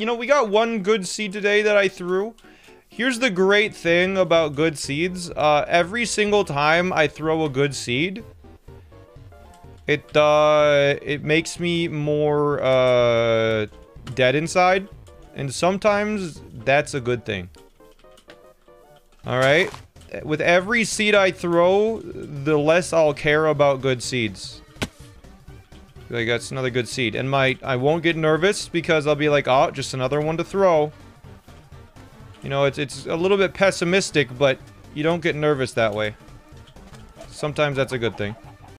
you know, we got one good seed today that I threw. Here's the great thing about good seeds. Uh, every single time I throw a good seed, it, uh, it makes me more, uh, dead inside. And sometimes that's a good thing. Alright? With every seed I throw, the less I'll care about good seeds. Like, that's another good seed. And my, I won't get nervous because I'll be like, oh, just another one to throw. You know, it's, it's a little bit pessimistic, but you don't get nervous that way. Sometimes that's a good thing.